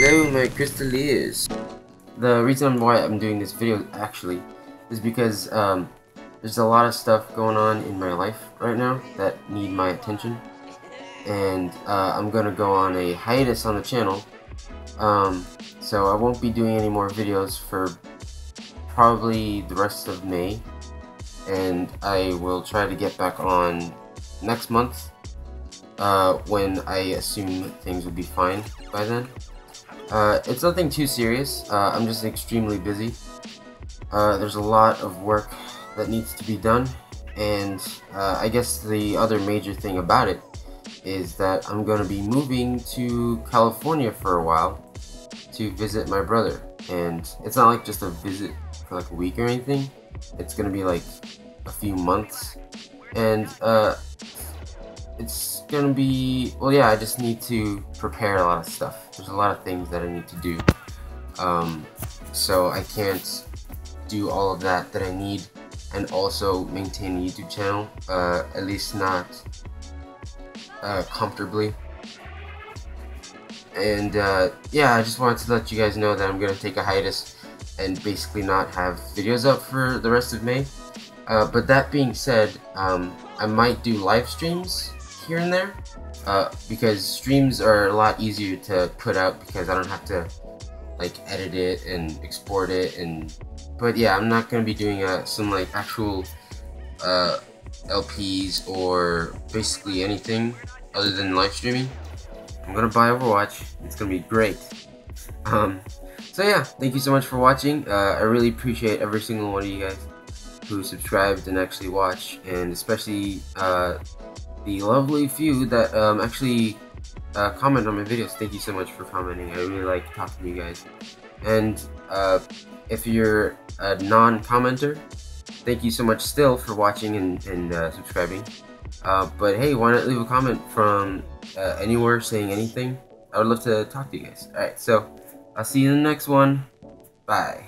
Hello my crystaliers. The reason why I'm doing this video actually is because um, there's a lot of stuff going on in my life right now that need my attention and uh, I'm gonna go on a hiatus on the channel um, so I won't be doing any more videos for probably the rest of May and I will try to get back on next month uh, when I assume things will be fine by then. Uh, it's nothing too serious, uh, I'm just extremely busy. Uh, there's a lot of work that needs to be done, and uh, I guess the other major thing about it is that I'm going to be moving to California for a while to visit my brother. And it's not like just a visit for like a week or anything, it's going to be like a few months. And uh, it's gonna be well yeah I just need to prepare a lot of stuff. There's a lot of things that I need to do. Um, so I can't do all of that that I need and also maintain a YouTube channel uh, at least not uh, comfortably. And uh, yeah I just wanted to let you guys know that I'm gonna take a hiatus and basically not have videos up for the rest of May. Uh, but that being said um, I might do live streams here and there uh, because streams are a lot easier to put out because I don't have to like edit it and export it and but yeah I'm not gonna be doing uh, some like actual uh, LPs or basically anything other than live streaming. I'm gonna buy Overwatch. It's gonna be great. Um, so yeah thank you so much for watching. Uh, I really appreciate every single one of you guys who subscribed and actually watch and especially uh, the lovely few that um, actually uh, comment on my videos. Thank you so much for commenting. I really like talking to you guys. And uh, if you're a non-commenter, thank you so much still for watching and, and uh, subscribing. Uh, but hey, why not leave a comment from uh, anywhere saying anything? I would love to talk to you guys. Alright, so I'll see you in the next one. Bye.